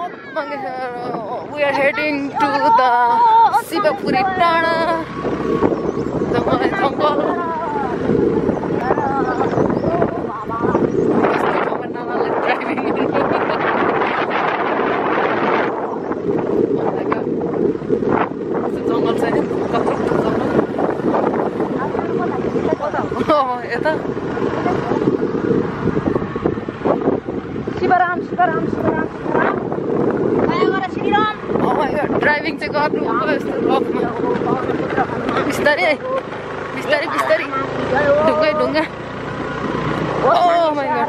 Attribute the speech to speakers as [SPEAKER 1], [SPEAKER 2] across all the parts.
[SPEAKER 1] We are heading to the Sivapuri Prana. छैन कत्रो जङ्गल यता
[SPEAKER 2] शिवराम शिवराम शिवराम
[SPEAKER 1] चाहिँ गर्नु यस्तो रफमा बिस्तारै बिस्तारै बिस्तारै ढुङ्गै ढुङ्गा Oh my God.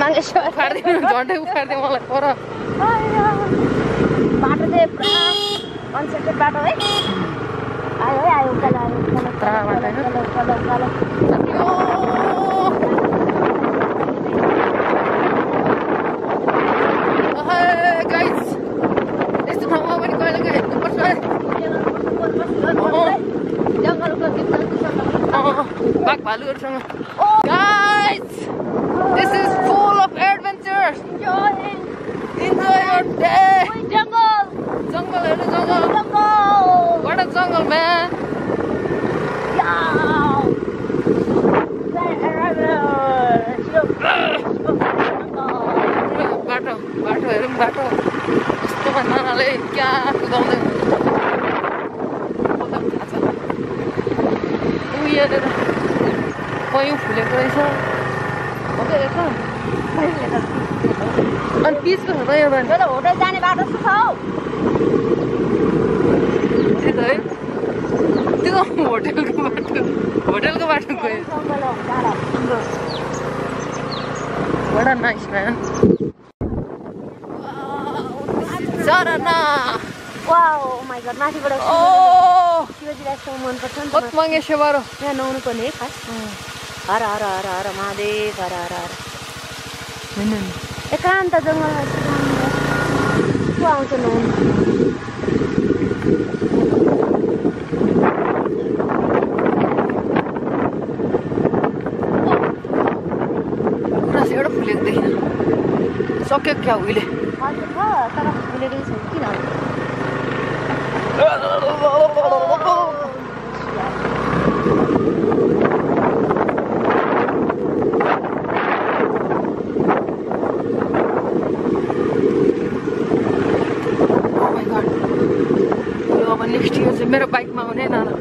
[SPEAKER 2] नागेश्वर
[SPEAKER 1] उखाडिदिनु झन्डै उखाडिदियो मलाई पर
[SPEAKER 2] बाटो चाहिँ पुरा कन्सेन्ट्रेट बाटो है आयो है आयो उकालो आयो उकालो,
[SPEAKER 1] पुरा बाटो होइन?
[SPEAKER 2] उकालो, उकालो,
[SPEAKER 1] बाघ भालुहरूसँग guys this is full of adventures enjoy your day
[SPEAKER 2] ओइ, जङ्गल
[SPEAKER 1] जङ्गल हेर्नु जङ्गल
[SPEAKER 2] जङ्गल
[SPEAKER 1] वाट अ जङ्गल म्यान बाटो बाटो हेरौँ बाटो यस्तोमा नानाले क्या कुदाउँदै कता कयौँ फुलेको रहेछ अनि पिचको छ त यो
[SPEAKER 2] होटल जाने बाटो छ हौ
[SPEAKER 1] त्यही त है त्यो होटेलको बाटो होटेलको बाटो गयो. Zarana!
[SPEAKER 2] वाउ माई गड माथिबाट
[SPEAKER 1] Oh!
[SPEAKER 2] शिवजी राजको मनपर्छ
[SPEAKER 1] बारो
[SPEAKER 2] यहाँ नुहाउनु पर्ने है खास हर हर हर हर महादेव हर हर हर एकान्त जङ्गलमा। को आउँछ
[SPEAKER 1] एउटा फुलेको देखिन सक्यो क्या उहिले
[SPEAKER 2] तर फुलेको छैन किन
[SPEAKER 1] Oh my God. यो अब नेक्स्ट इयर चाहिँ मेरो बाइकमा आउने नाना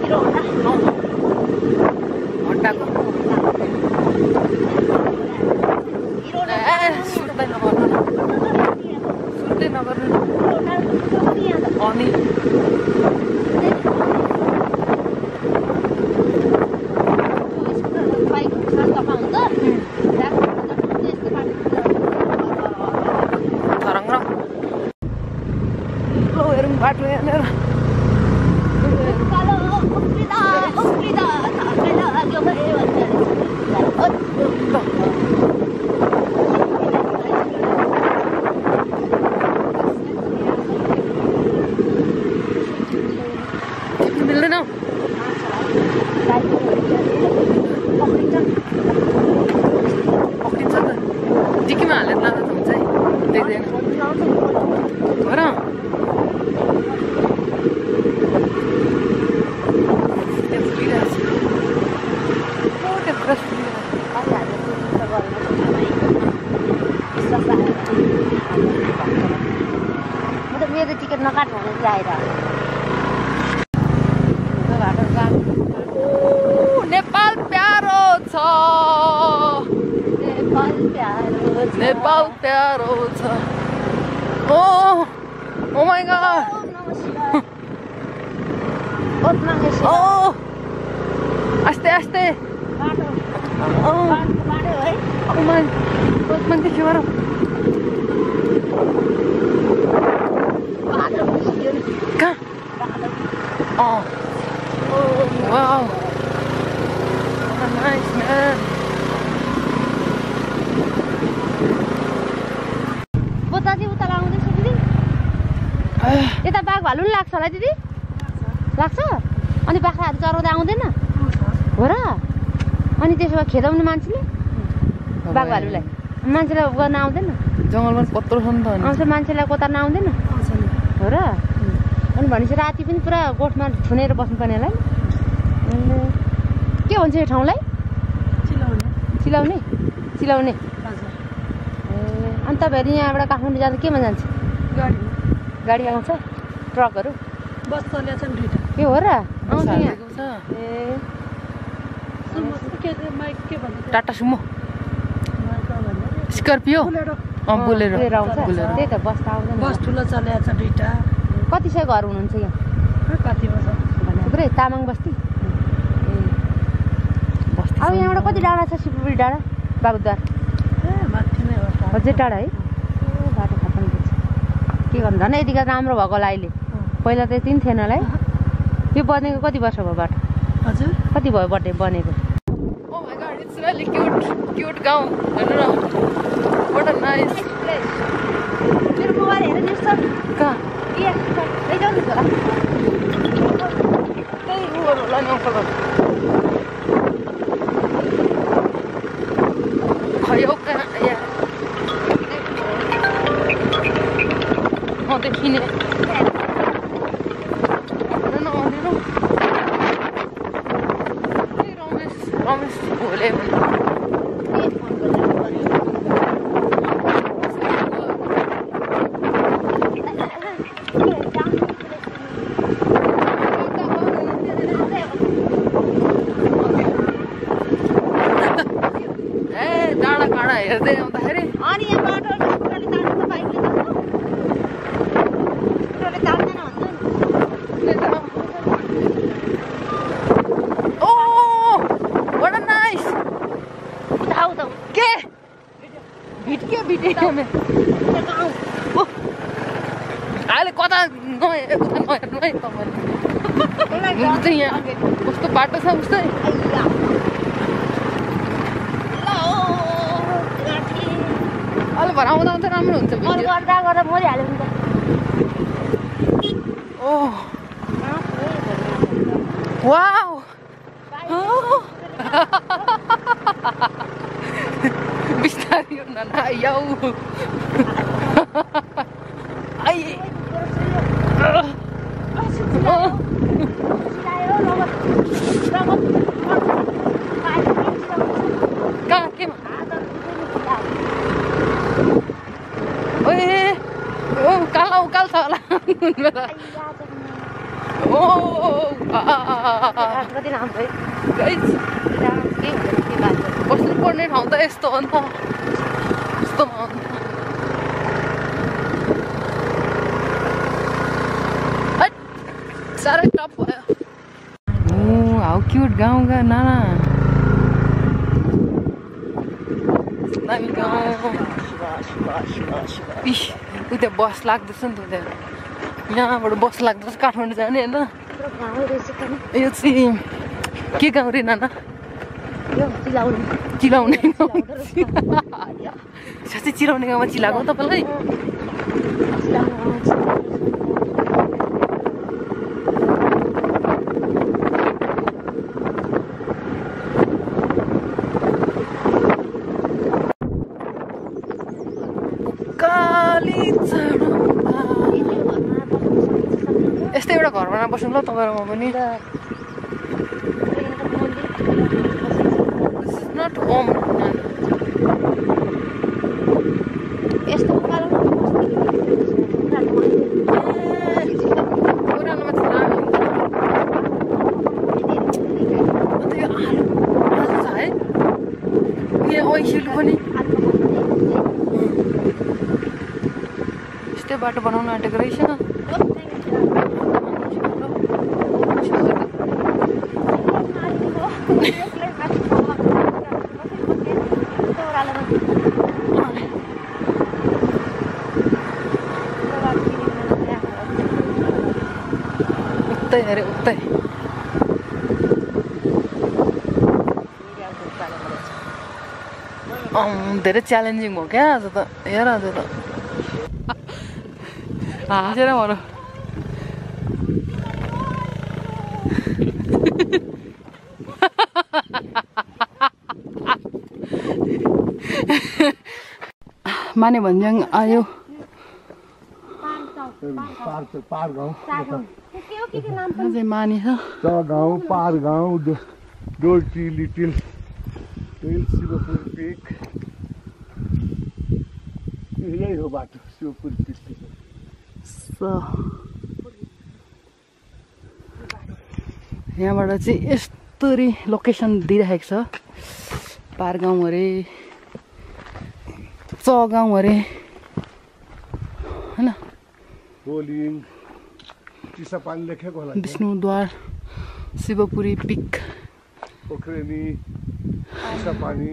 [SPEAKER 2] हिरो होन्डा
[SPEAKER 1] हन्डाको
[SPEAKER 2] हिरो
[SPEAKER 1] ए सुर्दै नगर्नु सुर्दै नगर्नु अनि तरङ्ग लो हेरौँ बाटो यहाँनिर टिप्नु मिल्दैन पक्रिन्छ त डिकीमा हालेर लाँदा त हुन्छ है देख्दैन हो र त्यहाँ फुलिरहेको छ ओ, त्यहाँ पुरा फुलिरहेको
[SPEAKER 2] मेरो टिकट नकाट भने चाहिँ आएर
[SPEAKER 1] बाटो गएको ओ, नेपाल प्यारो छ
[SPEAKER 2] नेपाल प्यारो छ।
[SPEAKER 1] Oh oh my god oh. आस्ते आस्ते ओ ओ। अँ
[SPEAKER 2] ओ,
[SPEAKER 1] Wow. Man.
[SPEAKER 2] बोता चाहिँ उता लाउँदैछ दिदी यता बाघ भालु पनि लाग्छ होला दिदी? लाग्छ? अनि बाख्राहरू चराउँदै आउँदैन? हो र? अनि त्यसो भए खेदाउने मान्छेले? बाघ भालुलाई। मान्छेलाई गर्न आउँदैन?
[SPEAKER 1] जङ्गल पनि पत्रो छ नि त अनि।
[SPEAKER 2] आउँछ मान्छेलाई कोतार्न आउँदैन? हो र? अनि भनेपछि राति पनि पुरा गोठमा थुनेर बस्नुपर्ने होला नि। के भन्छ यो ठाउँलाई?
[SPEAKER 3] चिलाउने।
[SPEAKER 2] चिलाउने? अनि तपाईँहरू यहाँबाट काठमाडौँ जाँदा केमा जान्छ?
[SPEAKER 3] गाडीमा।
[SPEAKER 2] गाडी आउँछ? ट्रकहरू?
[SPEAKER 3] बस चलेको छ नि दुइटा
[SPEAKER 2] ए हो र? आउँछ यहाँ। ए।
[SPEAKER 3] के के
[SPEAKER 1] Tata Sumo Scorpio.
[SPEAKER 3] Bolero.
[SPEAKER 1] Bolero.
[SPEAKER 2] त्यही त बस त आउँदैन।
[SPEAKER 3] बस ठुलो चलेको छ दुइटा
[SPEAKER 2] कति सय घर हुनुहुन्छ यहाँ?
[SPEAKER 3] खै कति बस
[SPEAKER 2] थुप्रै तामाङ बस्ती। ए।
[SPEAKER 1] बस्ती
[SPEAKER 2] अब यहाँबाट कति डाँडा छ सिलगढी डाँडा? बाबुद्वार।
[SPEAKER 3] ए माथि नै हो। टाढो।
[SPEAKER 2] अझै टाढा है बाटो खत्तम के गर्नु झन् यतिका राम्रो भएको होला अहिले? पहिला त यति पनि थिएन होला है। यो बनेको कति वर्ष भयो बाटो?
[SPEAKER 3] हजुर।
[SPEAKER 2] कति भयो बर्थडे बनेको?
[SPEAKER 1] Oh गाउँ We're almost,
[SPEAKER 2] almost to
[SPEAKER 1] 11. ಹೃದಯ ಅಂತ ಹರಿ ಆನೆಯ ಪಾಠ नहे उता नहेर्नु है तपाईँले म चाहिँ यहाँ कस्तो बाटो छ उस्तै अहिले भएर आउँदा आउँदा राम्रो हुन्छ बिस्तारै न आई कहाँ केमा ओए ओ काला उकाल छ होला बेला ओ
[SPEAKER 2] कति राम्रो है
[SPEAKER 1] गाइस
[SPEAKER 2] के हुन्छ के बात गर्नु?
[SPEAKER 1] बस्नु पर्ने ठाउँ त यस्तो हो नि त यस्तोमा हो नि त हैट, साह्रै टप भयो ओ हाउ क्युट गाउँ गा नाना दामी गाउँ उ त्यहाँ बस लाग्दैछ नि त त्यहाँ यहाँबाट बस लाग्दैछ काठमाडौँ जाने होइन।
[SPEAKER 2] रहेछ
[SPEAKER 1] यो चाहिँ के गाउँ रे नाना?
[SPEAKER 2] चिलाउने।
[SPEAKER 1] चिलाउने गाउँ।
[SPEAKER 2] रहेछ।
[SPEAKER 1] चिलाउने गाउँमा चिलाएको तपाईँलाई
[SPEAKER 2] चिलाउने गाउँ।
[SPEAKER 1] काली चढौँला। यस्तै एउटा घरमा नबस्नु ल तपाईँहरूमा पनि दिस इज नट होम
[SPEAKER 2] यस्तो उकालो
[SPEAKER 1] पुरानोमा चाहिँ दामी अन्त यो आलु है यहाँ ऐसिलु पनि यस्तै बाटो बनाउनु आँटेको रहेछ उतै अरे उतै अँ, धेरै च्यालेन्जिङ भयो क्या आज त हेर आज त हाँसेर भनौँ माने भन्ज्याङ आयो
[SPEAKER 4] पार गाउँ पार गाउँ डोल्टी लिटिल हिल शिवपुर पिक यही हो बाटो शिवपुर
[SPEAKER 1] यहाँबाट चाहिँ यस्तरी लोकेसन दिइराखेको छ। पार गाउँ अरे च गाउँ अरे होइन
[SPEAKER 4] चिसापानी लेखेको होला
[SPEAKER 1] Vishnudwar Shivapuri peak.
[SPEAKER 4] पोखरेनी Chisapani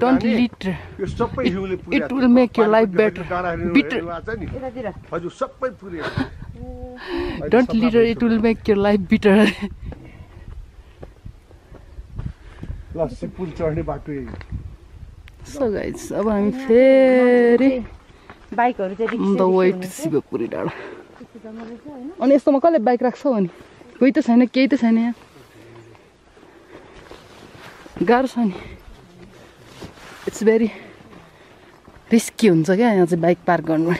[SPEAKER 1] don't lit
[SPEAKER 4] सबै हिउँले
[SPEAKER 1] Bitter.
[SPEAKER 4] हेर्नु आएको छ नि।
[SPEAKER 2] यतातिर।
[SPEAKER 4] हजुर सबै
[SPEAKER 1] don't litter it will make life bitter
[SPEAKER 4] ल सिपुल चढ्ने बाटो यही।
[SPEAKER 1] सो गाइज अब हामी फेरि
[SPEAKER 2] बाइकहरू चाहिँ
[SPEAKER 1] डाँडा। अनि यस्तोमा कसले बाइक राख्छ अनि कोही त छैन केही त छैन यहाँ। गाह्रो छ नि। इट्स भेरी रिस्की हुन्छ क्या यहाँ चाहिँ बाइक पार्क गर्नु